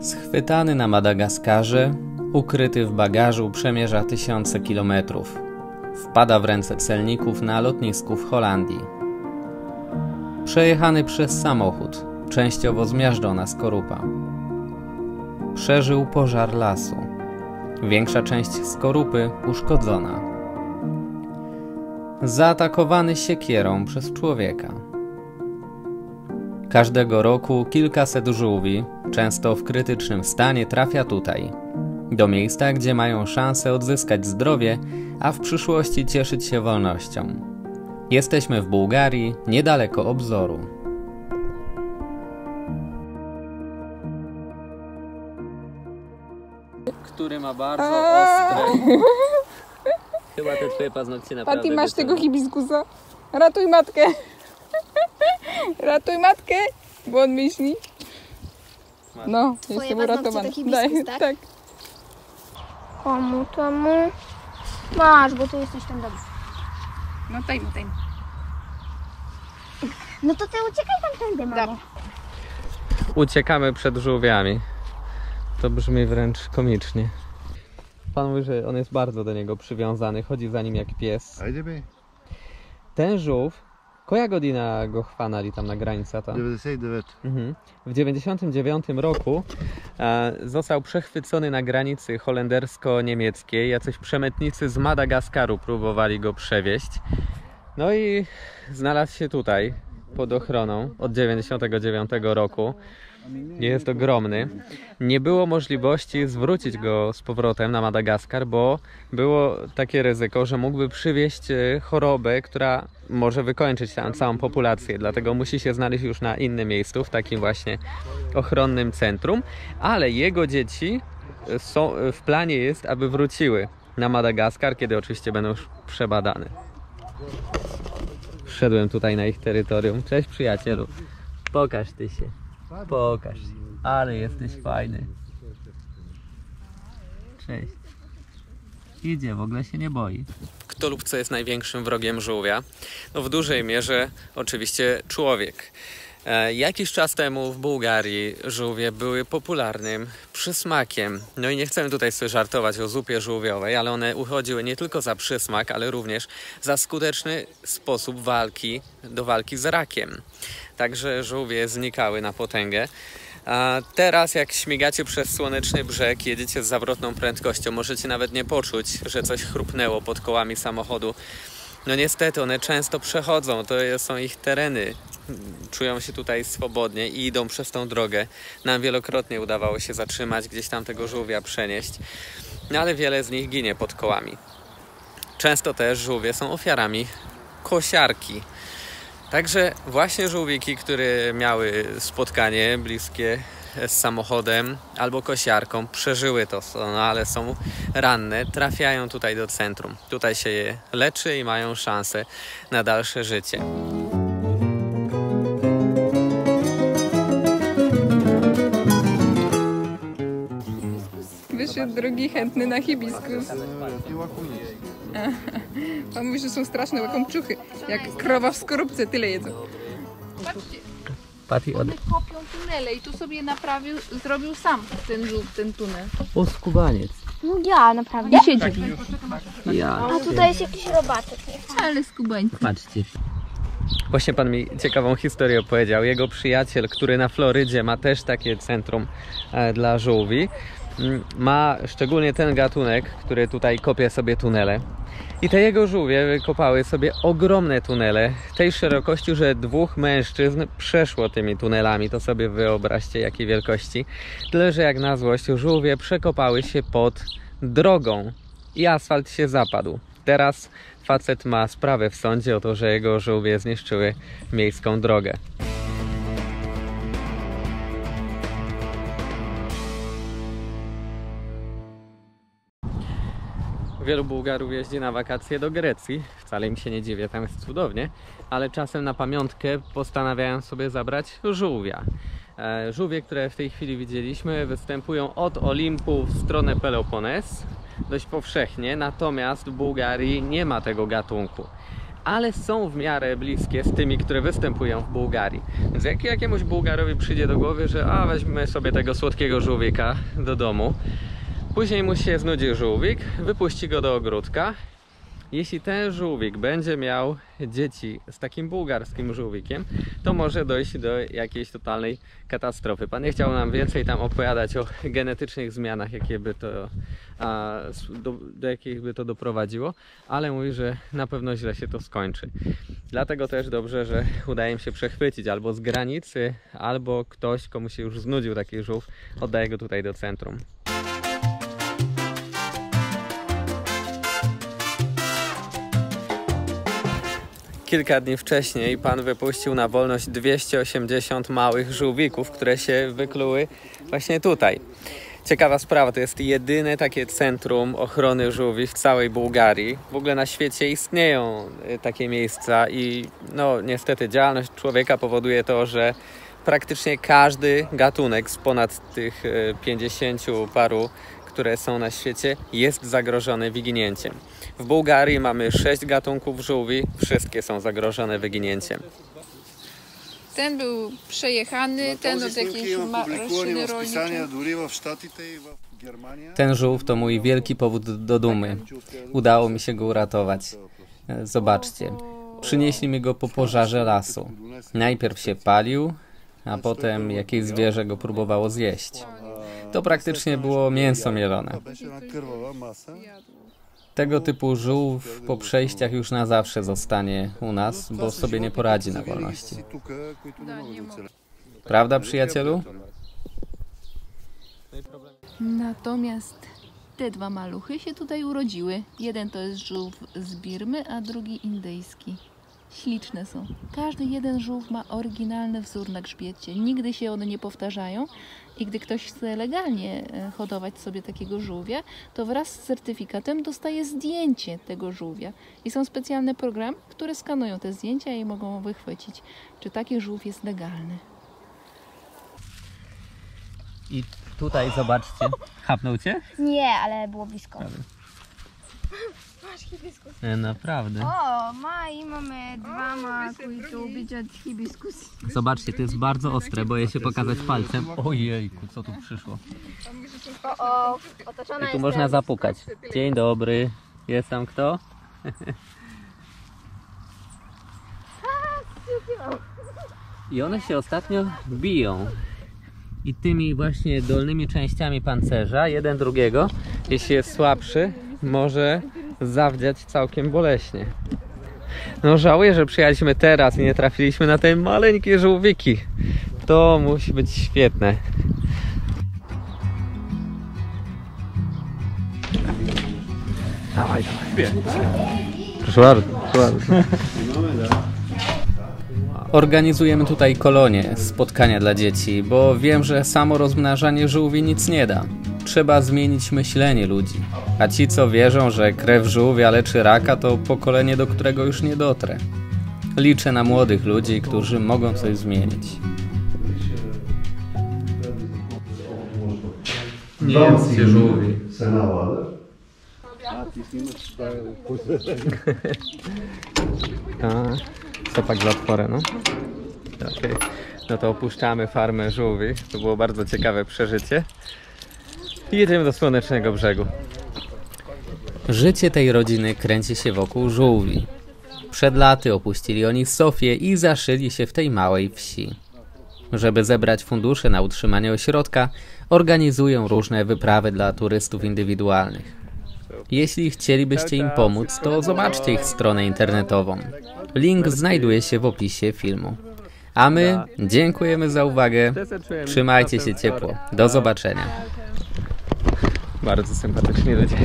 Schwytany na Madagaskarze, ukryty w bagażu przemierza tysiące kilometrów. Wpada w ręce celników na lotnisku w Holandii. Przejechany przez samochód, częściowo zmiażdżona skorupa. Przeżył pożar lasu. Większa część skorupy uszkodzona. Zaatakowany siekierą przez człowieka. Każdego roku kilkaset żółwi, często w krytycznym stanie, trafia tutaj, do miejsca, gdzie mają szansę odzyskać zdrowie, a w przyszłości cieszyć się wolnością. Jesteśmy w Bułgarii, niedaleko obzoru. Który ma bardzo ostre. Chyba te twoje paznokcie naprawdę Paty, masz tego hibiskusa? Ratuj matkę. Ratuj matkę, bo on myśli. No, Twoje jestem uratowany. to hibiskus, tak? tak. Komu temu? Masz, bo ty jesteś tam dobry. No daj mu, daj mu. No to ty uciekaj tam tędy, mamo. Uciekamy przed żółwiami. To brzmi wręcz komicznie. Pan mówi, że on jest bardzo do niego przywiązany, chodzi za nim jak pies. Ten żółw, koja godzina go chwanali tam na granicy ta? 99. Mhm. W 99 roku e, został przechwycony na granicy holendersko-niemieckiej. Jacyś przemytnicy z Madagaskaru próbowali go przewieźć. No i znalazł się tutaj pod ochroną od 99 roku. Jest ogromny. Nie było możliwości zwrócić go z powrotem na Madagaskar, bo było takie ryzyko, że mógłby przywieźć e, chorobę, która może wykończyć tam całą populację. Dlatego musi się znaleźć już na innym miejscu, w takim właśnie ochronnym centrum. Ale jego dzieci e, są, e, w planie jest, aby wróciły na Madagaskar, kiedy oczywiście będą już przebadane. Wszedłem tutaj na ich terytorium. Cześć przyjacielu. Pokaż ty się. Pokaż. Ale jesteś fajny. Cześć. Idzie, w ogóle się nie boi. Kto lub co jest największym wrogiem żółwia? No w dużej mierze oczywiście człowiek. E, Jakiś czas temu w Bułgarii żółwie były popularnym przysmakiem. No i nie chcemy tutaj sobie żartować o zupie żółwiowej, ale one uchodziły nie tylko za przysmak, ale również za skuteczny sposób walki do walki z rakiem. Także żółwie znikały na potęgę. A teraz jak śmigacie przez słoneczny brzeg, jedziecie z zawrotną prędkością, możecie nawet nie poczuć, że coś chrupnęło pod kołami samochodu. No niestety, one często przechodzą, to są ich tereny. Czują się tutaj swobodnie i idą przez tą drogę. Nam wielokrotnie udawało się zatrzymać, gdzieś tam tego żółwia przenieść. No ale wiele z nich ginie pod kołami. Często też żółwie są ofiarami kosiarki. Także właśnie żółwiki, które miały spotkanie bliskie z samochodem albo kosiarką, przeżyły to, no, ale są ranne, trafiają tutaj do centrum. Tutaj się je leczy i mają szansę na dalsze życie. Drugi chętny na hibiskus. Nije. Pan mówi, że są straszne łakomczuchy. Jak krowa w skorupce, tyle jedzą. Patrzcie, Pati od... one kopią tunele i tu sobie naprawił, zrobił sam ten żółw, ten tunel. O, skubaniec. No ja naprawdę. Siedzi w nim. Ja. A tutaj jest jakiś robaczek. nie? Ale skubańcy. Patrzcie. Właśnie pan mi ciekawą historię opowiedział. Jego przyjaciel, który na Florydzie ma też takie centrum e, dla żółwi, ma szczególnie ten gatunek, który tutaj kopie sobie tunele. I te jego żółwie wykopały sobie ogromne tunele, tej szerokości, że dwóch mężczyzn przeszło tymi tunelami. To sobie wyobraźcie, jakiej wielkości. Tyle, że jak na złość, żółwie przekopały się pod drogą i asfalt się zapadł. Teraz facet ma sprawę w sądzie o to, że jego żółwie zniszczyły miejską drogę. Wielu Bułgarów jeździ na wakacje do Grecji. Wcale im się nie dziwię, tam jest cudownie, ale czasem na pamiątkę postanawiają sobie zabrać żółwia. E, Żółwie, które w tej chwili widzieliśmy, występują od Olimpu w stronę Pelopones dość powszechnie, natomiast w Bułgarii nie ma tego gatunku. ale są w miarę bliskie z tymi, które występują w Bułgarii. Więc jak jakiemuś Bułgarowi przyjdzie do głowy, że a weźmy sobie tego słodkiego żółwika do domu, później mu się znudzi żółwik, wypuści go do ogródka. Jeśli ten żółwik będzie miał dzieci z takim bułgarskim żółwikiem, to może dojść do jakiejś totalnej katastrofy. Pan nie chciał nam więcej tam opowiadać o genetycznych zmianach, jakie by to, a, do, do jakich by to doprowadziło, ale mówi, że na pewno źle się to skończy. Dlatego też dobrze, że udaje im się przechwycić albo z granicy, albo ktoś, komu się już znudził taki żółw, oddaje go tutaj do centrum. Kilka dni wcześniej pan wypuścił na wolność 280 małych żółwików, które się wykluły właśnie tutaj. Ciekawa sprawa, to jest jedyne takie centrum ochrony żółwi w całej Bułgarii. W ogóle na świecie istnieją y, takie miejsca i no niestety działalność człowieka powoduje to, że praktycznie każdy gatunek z ponad tych y, 50 paru, które są na świecie, jest zagrożone wyginięciem. W Bułgarii mamy sześć gatunków żółwi, wszystkie są zagrożone wyginięciem. Ten był przejechany, ten od jakiejś rośliny rolniczej. Ten żółw to mój wielki powód do dumy. Udało mi się go uratować. Zobaczcie, przynieśli mi go po pożarze lasu. Najpierw się palił, a potem jakieś zwierzę go próbowało zjeść to praktycznie było mięso mielone. Tego typu żółw po przejściach już na zawsze zostanie u nas, bo sobie nie poradzi na wolności. Prawda, przyjacielu? Natomiast te dwa maluchy się tutaj urodziły. Jeden to jest żółw z Birmy, a drugi indyjski. Śliczne są. Każdy jeden żółw ma oryginalny wzór na grzbiecie. Nigdy się one nie powtarzają. I gdy ktoś chce legalnie e, hodować sobie takiego żółwia, to wraz z certyfikatem dostaje zdjęcie tego żółwia. I są specjalne programy, które skanują te zdjęcia i mogą wychwycić, czy taki żółw jest legalny. I tutaj zobaczcie. Chapnął cię? Nie, ale było blisko. Masz hibiskus. E, naprawdę. O, ma i mamy dwa maku i tu będzie hibiskus. Zobaczcie, to jest bardzo ostre, boję się pokazać palcem. Ojejku, co tu przyszło. O, o, otoczona I tu można zapukać. Dzień dobry. Jest tam kto? I one się ostatnio biją. I tymi właśnie dolnymi częściami pancerza, jeden drugiego, jeśli jest słabszy, może zawdziać całkiem boleśnie. No żałuję, że przyjechaliśmy teraz i nie trafiliśmy na te maleńkie żółwiki. To musi być świetne. Dawaj, dawaj. Proszę bardzo, proszę bardzo. Organizujemy tutaj kolonie, spotkania dla dzieci, bo wiem, że samo rozmnażanie żółwi nic nie da. Trzeba zmienić myślenie ludzi. A ci, co wierzą, że krew żółwia leczy raka, to pokolenie, do którego już nie dotrę. Liczę na młodych ludzi, którzy mogą coś zmienić. Nie jedzcie żółwi. A, co tak za otworę, no? Okej. No to opuszczamy farmę żółwi. To było bardzo ciekawe przeżycie. I jedziemy do słonecznego brzegu. Życie tej rodziny kręci się wokół żółwi. Przed laty opuścili oni Sofię i zaszyli się w tej małej wsi. Żeby zebrać fundusze na utrzymanie ośrodka, organizują różne wyprawy dla turystów indywidualnych. Jeśli chcielibyście im pomóc, to zobaczcie ich stronę internetową. Link znajduje się w opisie filmu. A my dziękujemy za uwagę. Trzymajcie się ciepło. Do zobaczenia. Bardzo sympatyczni ludzie.